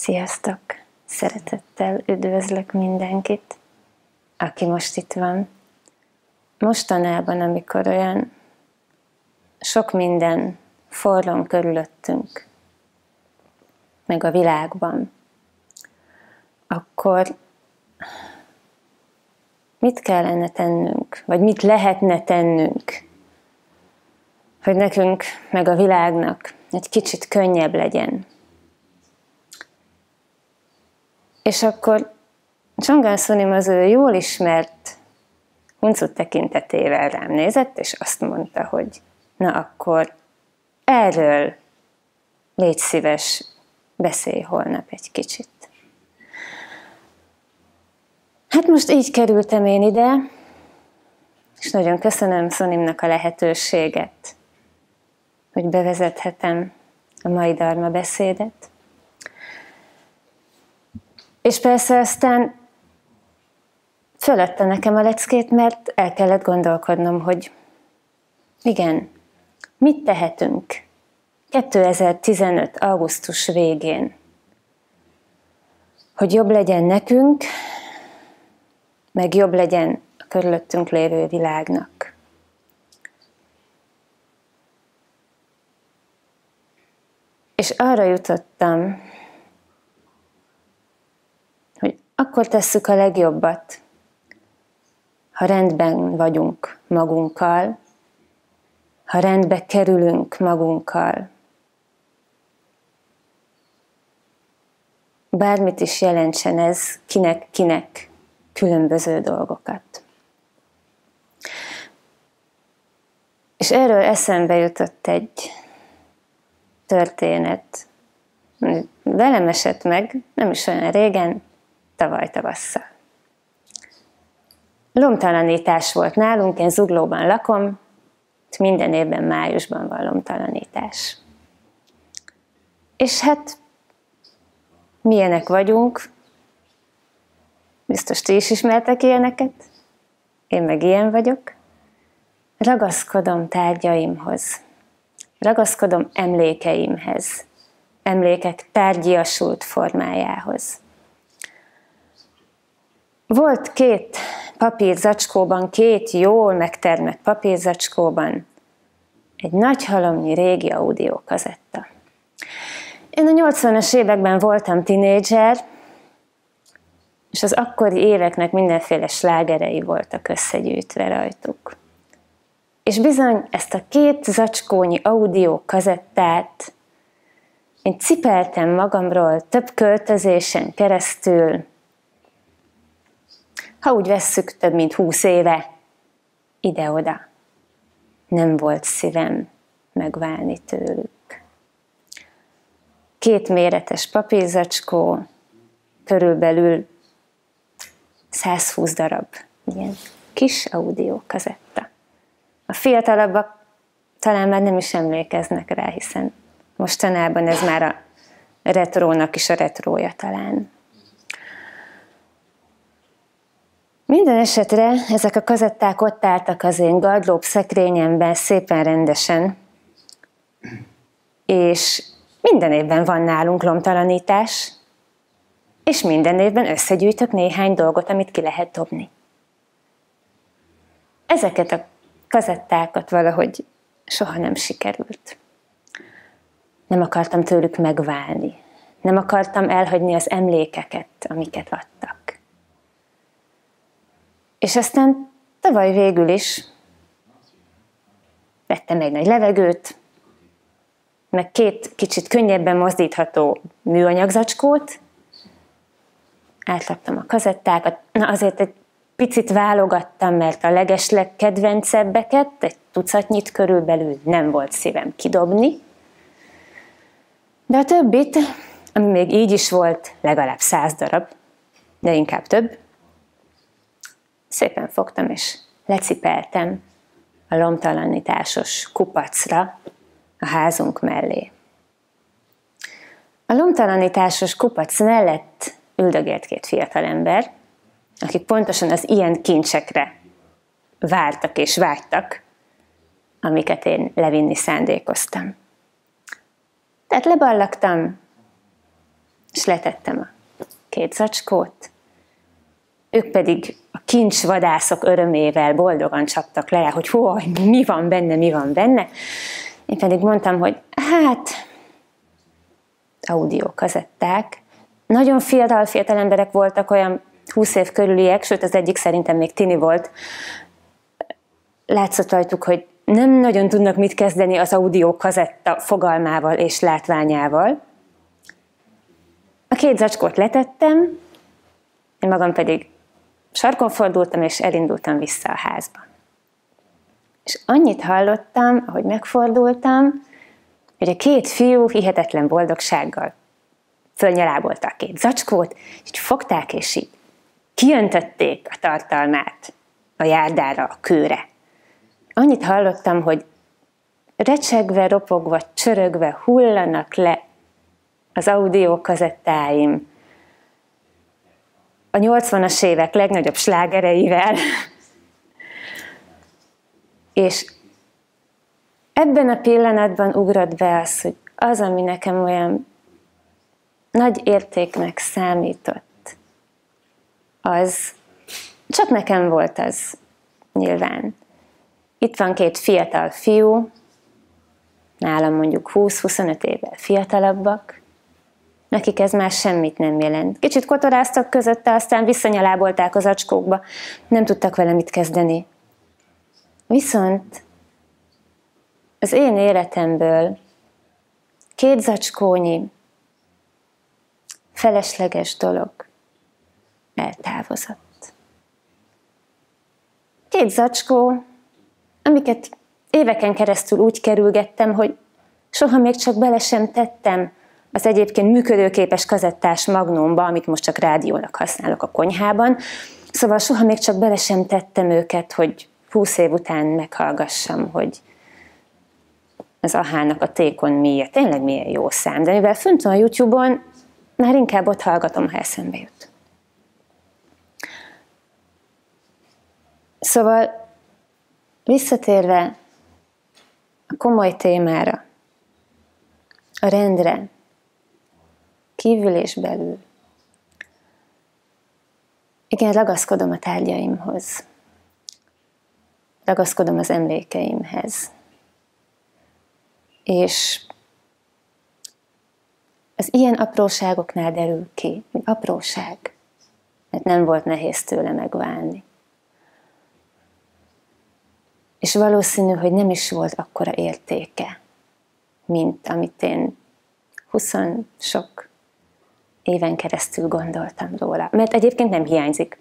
Sziasztok! Szeretettel üdvözlök mindenkit, aki most itt van. Mostanában, amikor olyan sok minden forrong körülöttünk, meg a világban, akkor mit kellene tennünk, vagy mit lehetne tennünk, hogy nekünk, meg a világnak egy kicsit könnyebb legyen. És akkor Csongán Szonim az ő jól ismert huncut tekintetével rám nézett, és azt mondta, hogy na akkor erről légy szíves, beszélj holnap egy kicsit. Hát most így kerültem én ide, és nagyon köszönöm Szonimnak a lehetőséget, hogy bevezethetem a mai Dharma beszédet. És persze aztán fölötte nekem a leckét, mert el kellett gondolkodnom, hogy igen, mit tehetünk 2015. augusztus végén, hogy jobb legyen nekünk, meg jobb legyen a körülöttünk lévő világnak. És arra jutottam, hogy akkor tesszük a legjobbat, ha rendben vagyunk magunkkal, ha rendbe kerülünk magunkkal. Bármit is jelentsen ez, kinek-kinek különböző dolgokat. És erről eszembe jutott egy történet. Velem esett meg, nem is olyan régen, tavaly tavasszal. Lomtalanítás volt nálunk, én zuglóban lakom, minden évben májusban van lomtalanítás. És hát milyenek vagyunk, biztos ti is ismertek ilyeneket, én meg ilyen vagyok, ragaszkodom tárgyaimhoz, ragaszkodom emlékeimhez, emlékek tárgyiasult formájához. Volt két papírzacskóban, két jól megtermett papírzacskóban egy nagy halomnyi régi audiókazetta. Én a 80-as években voltam tinédzser, és az akkori éveknek mindenféle slágerei voltak összegyűjtve rajtuk. És bizony ezt a két zacskónyi audio kazettát én cipeltem magamról több költözésen keresztül, ha úgy vesszük, több mint húsz éve ide-oda. Nem volt szívem megválni tőlük. Két méretes papírzacskó, körülbelül 120 darab ilyen kis audio kazetta. A fiatalabbak talán már nem is emlékeznek rá, hiszen mostanában ez már a retrónak is a retrója talán. Minden esetre ezek a kazetták ott álltak az én gardrób szekrényemben szépen rendesen, és minden évben van nálunk lomtalanítás, és minden évben összegyűjtök néhány dolgot, amit ki lehet dobni. Ezeket a kazettákat valahogy soha nem sikerült. Nem akartam tőlük megválni. Nem akartam elhagyni az emlékeket, amiket adtak. És aztán tavaly végül is vettem egy nagy levegőt, meg két kicsit könnyebben mozdítható műanyagzacskót, átlaptam a kazettákat, na azért egy picit válogattam, mert a legesleg kedvencebbeket, egy tucatnyit körülbelül nem volt szívem kidobni, de a többit, ami még így is volt, legalább száz darab, de inkább több, szépen fogtam és lecipeltem a lomtalanításos kupacra a házunk mellé. A lomtalanításos kupac mellett üldögélt két fiatalember, akik pontosan az ilyen kincsekre vártak és vágytak, amiket én levinni szándékoztam. Tehát leballagtam, és letettem a két zacskót, ők pedig kincsvadászok örömével boldogan csaptak le, hogy hú, mi van benne, mi van benne. Én pedig mondtam, hogy hát audiokazetták. Nagyon fiatal, fiatal emberek voltak, olyan 20 év körüliek, sőt az egyik szerintem még tini volt. Látszott rajtuk, hogy nem nagyon tudnak mit kezdeni az audiokazetta fogalmával és látványával. A két zacskót letettem, én magam pedig sarkon fordultam, és elindultam vissza a házba. És annyit hallottam, ahogy megfordultam, hogy a két fiú hihetetlen boldogsággal fölnyalábolta a két zacskót, és így fogták, és így kiöntötték a tartalmát a járdára, a kőre. Annyit hallottam, hogy recsegve, ropogva, csörögve hullanak le az audiókazettáim a 80-as évek legnagyobb slágereivel, és ebben a pillanatban ugrott be az, hogy az, ami nekem olyan nagy értéknek számított, az csak nekem volt az nyilván. Itt van két fiatal fiú, nálam mondjuk 20-25 évvel fiatalabbak, nekik ez már semmit nem jelent. Kicsit kotoráztak közötte, aztán visszanyalábolták az acskókba, nem tudtak vele mit kezdeni. Viszont az én életemből két zacskónyi felesleges dolog eltávozott. Két zacskó, amiket éveken keresztül úgy kerülgettem, hogy soha még csak bele sem tettem az egyébként működőképes kazettás magnómba, amit most csak rádiónak használok a konyhában. Szóval soha még csak bele sem tettem őket, hogy húsz év után meghallgassam, hogy az ahának a tékon miért, tényleg milyen jó szám. De mivel fönt van a YouTube-on, már inkább ott hallgatom, ha eszembe jut. Szóval visszatérve a komoly témára, a rendre, kívül és belül. Igen, ragaszkodom a tárgyaimhoz. Ragaszkodom az emlékeimhez. És az ilyen apróságoknál derül ki, hogy apróság, mert nem volt nehéz tőle megválni. És valószínű, hogy nem is volt akkora értéke, mint amit én 20 sok éven keresztül gondoltam róla. Mert egyébként nem hiányzik.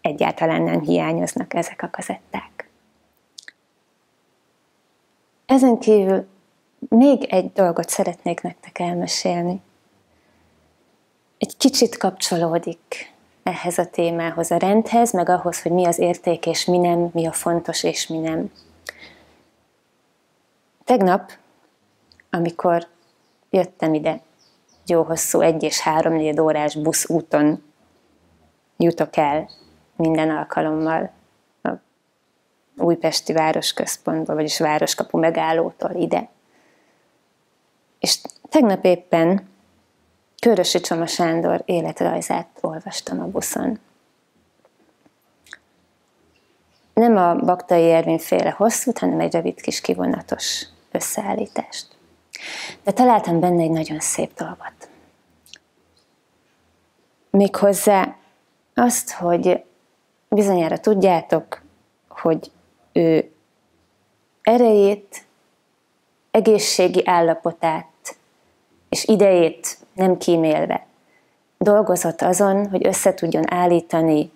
Egyáltalán nem hiányoznak ezek a kazetták. Ezen kívül még egy dolgot szeretnék nektek elmesélni. Egy kicsit kapcsolódik ehhez a témához, a rendhez, meg ahhoz, hogy mi az érték és mi nem, mi a fontos és mi nem. Tegnap, amikor jöttem ide, jó hosszú egy és három órás buszúton jutok el minden alkalommal a Újpesti Városközpontból, vagyis Városkapu megállótól ide. És tegnap éppen Körösi Csoma Sándor életrajzát olvastam a buszon. Nem a Baktai Ervin féle hosszút, hanem egy rövid kis kivonatos összeállítást. De találtam benne egy nagyon szép dolgot. Méghozzá azt, hogy bizonyára tudjátok, hogy ő erejét, egészségi állapotát és idejét nem kímélve dolgozott azon, hogy össze tudjon állítani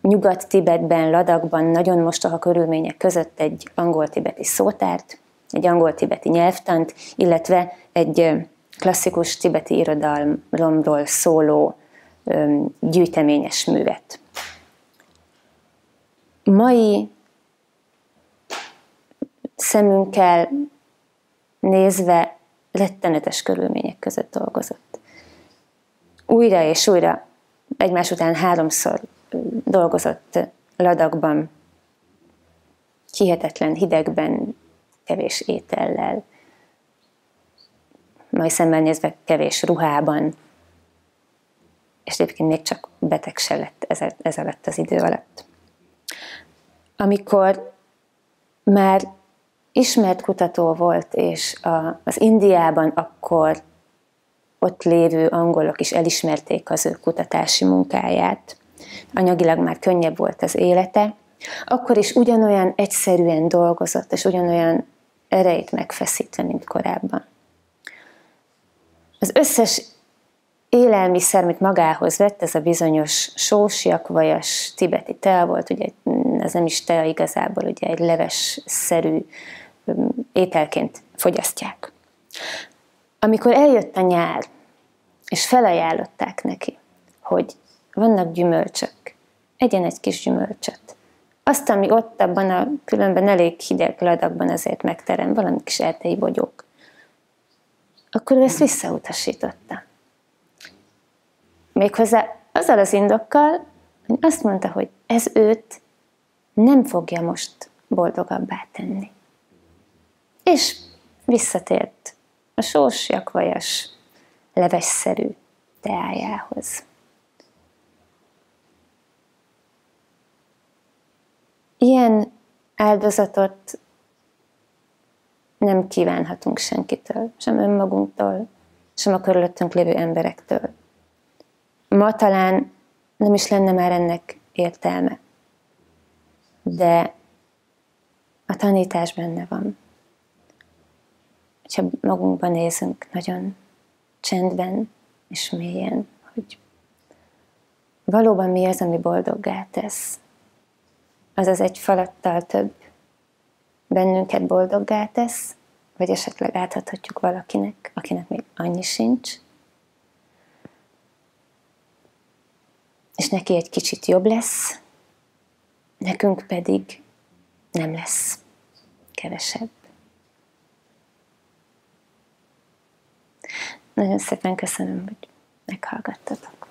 Nyugat-Tibetben, Ladakban nagyon mostoha körülmények között egy angol-tibeti szótárt, egy angol-tibeti nyelvtant, illetve egy klasszikus tibeti irodalomról szóló gyűjteményes művet. Mai szemünkkel nézve rettenetes körülmények között dolgozott. Újra és újra, egymás után háromszor dolgozott ladakban, hihetetlen hidegben, kevés étellel, mai szemmel nézve kevés ruhában, és egyébként még csak beteg se lett ez alatt az idő alatt. Amikor már ismert kutató volt, és a, az Indiában akkor ott lévő angolok is elismerték az ő kutatási munkáját, anyagilag már könnyebb volt az élete, akkor is ugyanolyan egyszerűen dolgozott, és ugyanolyan erejét megfeszítve, mint korábban. Az összes élelmiszer, amit magához vett, ez a bizonyos sósiak, vajas tibeti tea volt, ugye ez nem is tea igazából, ugye egy leves-szerű ételként fogyasztják. Amikor eljött a nyár, és felajánlották neki, hogy vannak gyümölcsök, egyen egy kis gyümölcsöt. Azt, ami ott abban a különben elég hideg ladakban azért megterem, valami kis erdei bogyók. Akkor ő ezt visszautasította. Méghozzá azzal az indokkal, hogy azt mondta, hogy ez őt nem fogja most boldogabbá tenni. És visszatért a sós, jakvajas, levesszerű teájához. Ilyen áldozatot nem kívánhatunk senkitől, sem önmagunktól, sem a körülöttünk lévő emberektől. Ma talán nem is lenne már ennek értelme, de a tanítás benne van. Ha magunkban nézünk nagyon csendben és mélyen, hogy valóban mi az, ami boldoggá tesz. Az az egy falattal több bennünket boldoggá tesz, vagy esetleg átadhatjuk valakinek, akinek még annyi sincs, és neki egy kicsit jobb lesz, nekünk pedig nem lesz kevesebb. Nagyon szépen köszönöm, hogy meghallgattatok.